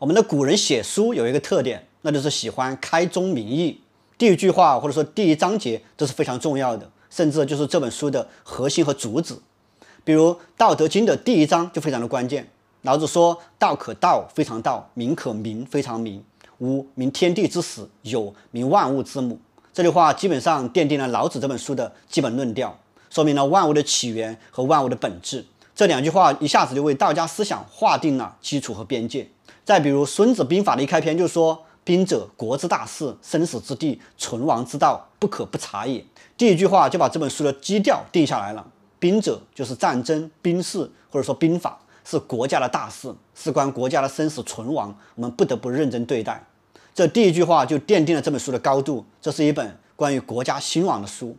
我们的古人写书有一个特点，那就是喜欢开宗明义，第一句话或者说第一章节都是非常重要的，甚至就是这本书的核心和主旨。比如《道德经》的第一章就非常的关键，老子说：“道可道，非常道；名可名，非常名。无名，天地之始；有名，万物之母。”这句话基本上奠定了老子这本书的基本论调，说明了万物的起源和万物的本质。这两句话一下子就为道家思想划定了基础和边界。再比如《孙子兵法》的一开篇就说：“兵者，国之大事，生死之地，存亡之道，不可不察也。”第一句话就把这本书的基调定下来了。兵者就是战争、兵事或者说兵法，是国家的大事，事关国家的生死存亡，我们不得不认真对待。这第一句话就奠定了这本书的高度。这是一本关于国家兴亡的书。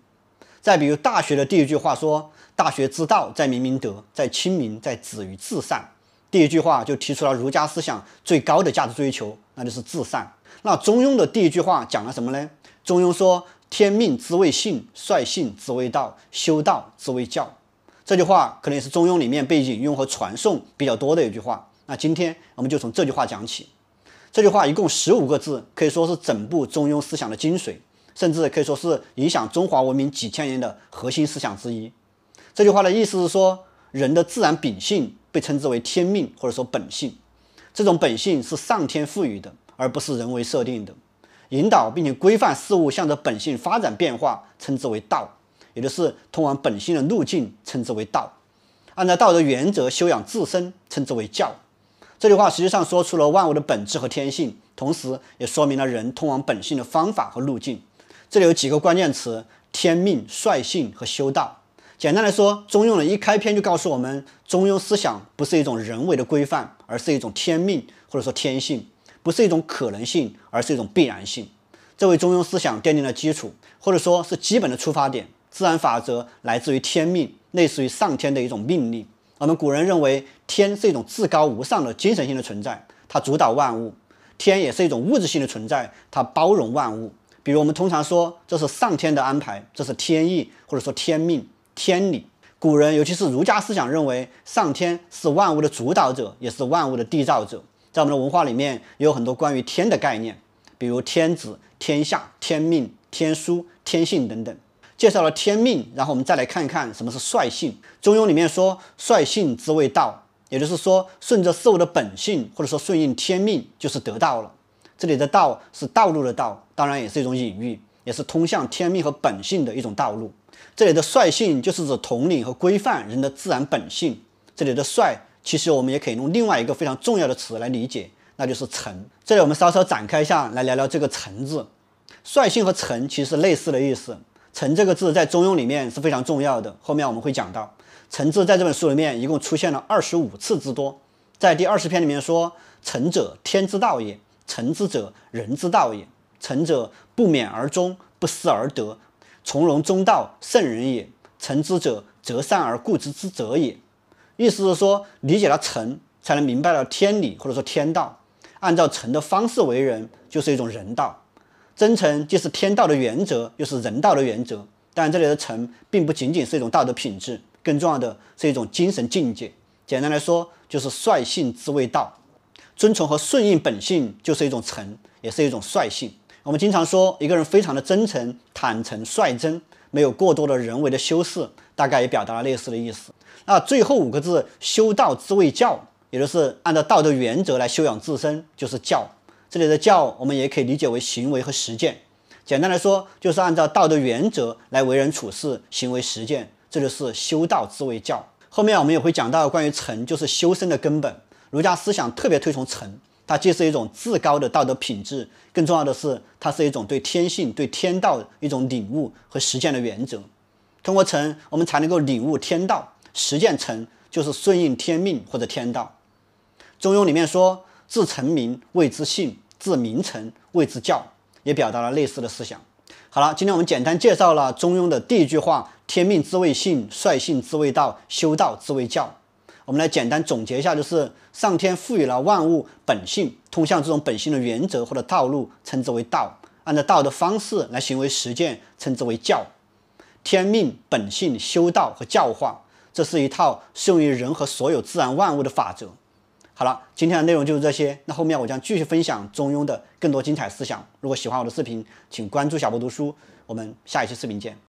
再比如《大学》的第一句话说：“大学之道，在明明德，在亲民，在止于至善。”第一句话就提出了儒家思想最高的价值追求，那就是至善。那《中庸》的第一句话讲了什么呢？《中庸》说：“天命之谓性，率性之谓道，修道之谓教。”这句话可能也是《中庸》里面被引用和传颂比较多的一句话。那今天我们就从这句话讲起。这句话一共十五个字，可以说是整部《中庸》思想的精髓，甚至可以说是影响中华文明几千年的核心思想之一。这句话的意思是说，人的自然秉性。被称之为天命或者说本性，这种本性是上天赋予的，而不是人为设定的。引导并且规范事物向着本性发展变化，称之为道，也就是通往本性的路径，称之为道。按照道德原则修养自身，称之为教。这句话实际上说出了万物的本质和天性，同时也说明了人通往本性的方法和路径。这里有几个关键词：天命、率性和修道。简单来说，中庸的一开篇就告诉我们，中庸思想不是一种人为的规范，而是一种天命或者说天性，不是一种可能性，而是一种必然性。这为中庸思想奠定了基础，或者说是基本的出发点。自然法则来自于天命，类似于上天的一种命令。我们古人认为，天是一种至高无上的精神性的存在，它主导万物；天也是一种物质性的存在，它包容万物。比如我们通常说，这是上天的安排，这是天意，或者说天命。天理，古人尤其是儒家思想认为，上天是万物的主导者，也是万物的缔造者。在我们的文化里面，也有很多关于天的概念，比如天子、天下、天命、天书、天性等等。介绍了天命，然后我们再来看看什么是率性。中庸里面说，率性之谓道，也就是说，顺着事物的本性，或者说顺应天命，就是得道了。这里的道是道路的道，当然也是一种隐喻，也是通向天命和本性的一种道路。这里的率性就是指统领和规范人的自然本性。这里的率，其实我们也可以用另外一个非常重要的词来理解，那就是诚。这里我们稍稍展开一下来聊聊这个诚字。率性和诚其实类似的意思。诚这个字在中庸里面是非常重要的，后面我们会讲到。诚字在这本书里面一共出现了二十五次之多。在第二十篇里面说：“诚者，天之道也；诚之者，人之道也。诚者，不勉而忠，不思而得。”从容中道，圣人也。诚之者，择善而固之之者也。意思是说，理解了诚，才能明白了天理或者说天道。按照诚的方式为人，就是一种人道。真诚既是天道的原则，又是人道的原则。但这里的诚，并不仅仅是一种道德品质，更重要的是一种精神境界。简单来说，就是率性之谓道。遵从和顺应本性，就是一种诚，也是一种率性。我们经常说一个人非常的真诚、坦诚、率真，没有过多的人为的修饰，大概也表达了类似的意思。那最后五个字“修道之谓教”，也就是按照道德原则来修养自身，就是教。这里的教，我们也可以理解为行为和实践。简单来说，就是按照道德原则来为人处事、行为实践，这就是修道之谓教。后面我们也会讲到关于诚，就是修身的根本。儒家思想特别推崇诚。它既是一种至高的道德品质，更重要的是，它是一种对天性、对天道一种领悟和实践的原则。通过诚，我们才能够领悟天道；实践诚，就是顺应天命或者天道。中庸里面说：“自诚明，谓之信；自明诚，谓之教。”也表达了类似的思想。好了，今天我们简单介绍了中庸的第一句话：“天命之谓性，率性之谓道，修道之谓教。”我们来简单总结一下，就是上天赋予了万物本性，通向这种本性的原则或者道路，称之为道；按照道的方式来行为实践，称之为教。天命、本性、修道和教化，这是一套适用于人和所有自然万物的法则。好了，今天的内容就是这些。那后面我将继续分享中庸的更多精彩思想。如果喜欢我的视频，请关注小博读书。我们下一期视频见。